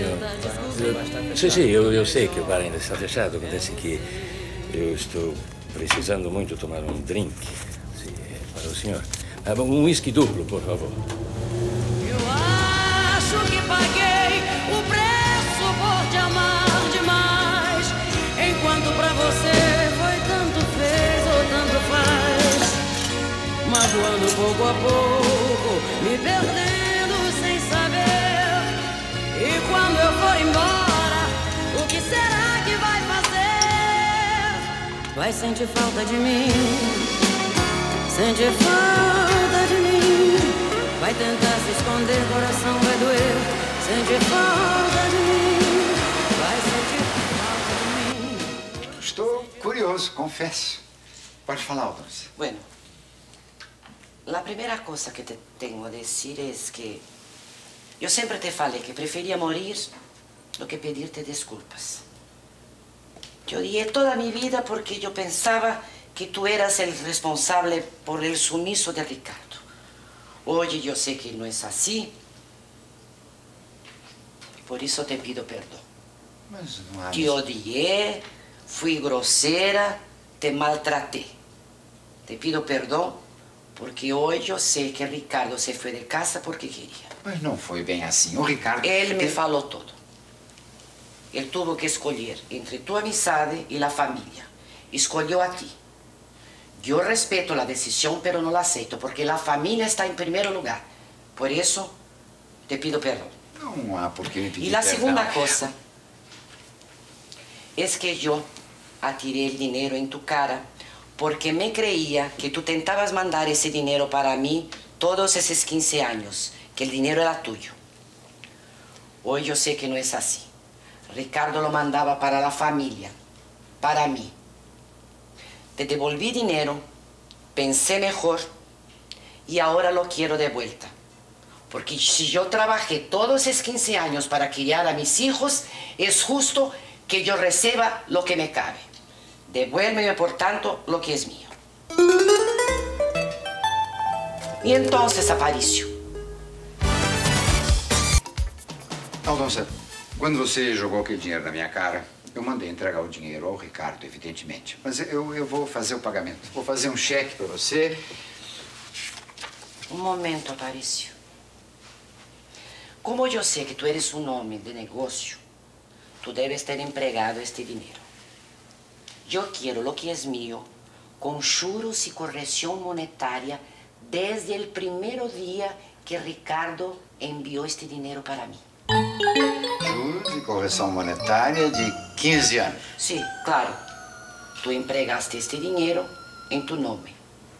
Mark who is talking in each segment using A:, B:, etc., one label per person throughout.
A: senhor. Eu, sim, sim, eu, eu sei que o bar ainda está fechado. Acontece que eu estou precisando muito tomar um drink. Sim, para o senhor. Um whisky duplo, por favor.
B: Eu acho que paguei o preço por te amar demais. Enquanto pra você foi tanto fez ou tanto faz. Magoando pouco a pouco, Vai sentir falta de mim. Sente falta de mim. Vai tentar se esconder, coração vai doer. Sente falta de mim. Vai sentir falta de mim.
C: Estou curioso, confesso. Pode falar, Aldonce.
D: Bueno, la primera cosa que te tengo a decir es que yo siempre te falei que prefería morir do que pedirte disculpas. Yo odié toda mi vida porque yo pensaba que tú eras el responsable por el sumiso de Ricardo. Hoy yo sé que no es así. Por eso te pido perdón.
C: Mas não há...
D: Te odié, fui grosera, te maltraté. Te pido perdón porque hoy yo sé que Ricardo se fue de casa porque quería.
C: Mas não foi bem assim. O Ricardo...
D: Él me falou todo. Él tuvo que escolher entre tu amizade y la familia. Escolheu a ti. Yo respeto la decisión, pero no la acepto, porque la familia está en primer lugar. Por eso, te pido perdón.
C: Não há por que me pedir
D: Y la segunda cosa es que yo atiré el dinero en tu cara porque me creía que tú tentabas mandar ese dinero para mí todos esos 15 años, que el dinero era tuyo. Hoy yo sé que no es así. Ricardo lo mandaba para la familia, para mí. Te devolví dinero, pensé mejor y ahora lo quiero de vuelta. Porque si yo trabajé todos esos 15 años para criar a mis hijos, es justo que yo reciba lo que me cabe. Devuélveme, por tanto, lo que es mío. Y entonces, Aparicio,
C: Aldonça, quando você jogou aquele dinheiro na minha cara, eu mandei entregar o dinheiro ao Ricardo, evidentemente. Mas eu, eu vou fazer o pagamento. Vou fazer um cheque para você.
D: un momento, Aparicio. Como yo sé que tú eres un hombre de negocio, tú debes tener empregado este dinero. Yo quiero lo que es mío con juros y corrección monetaria desde el primer día que Ricardo envió este dinero para mí.
C: Juros e correção monetária de 15 anos.
D: Sí, claro. Tú empregaste este dinero en tu nombre,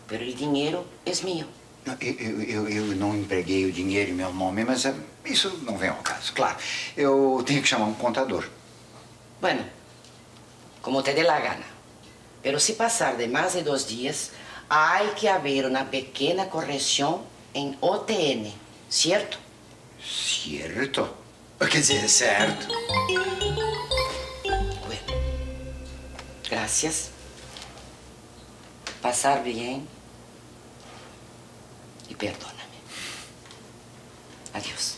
D: pero dinero es mío.
C: Não, Eu, eu, eu, não empreguei o dinheiro em meu nome, mas eh, isso não vem ao caso, claro. Eu tenho que chamar um contador.
D: Bueno, como te dé la gana. Pero si pasar de más de dos días, hay que haber una pequeña corrección en OTN, ¿cierto?
C: Certo? Quer dizer, certo.
D: Bueno, gracias. Pasar bien y perdóname. Adiós.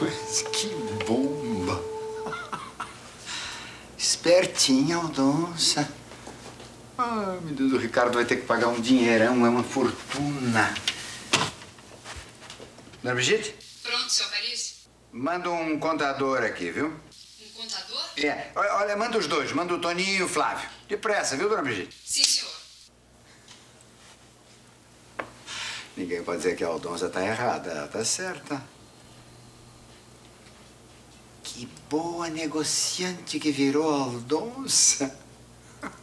C: Mas que bomba! Espertinha, Aldonça. Ah, meu Deus, o Ricardo vai ter que pagar um dinheirão, é uma fortuna. Dona Brigitte,
E: Pronto, seu Paris?
C: manda um contador aqui, viu?
E: Um contador?
C: É, olha, manda os dois, manda o Toninho e o Flávio. Depressa, viu, Dona Brigitte?
E: Sim, senhor.
C: Ninguém pode dizer que a Aldonça tá errada, ela tá certa. Que boa negociante que virou a Aldonça.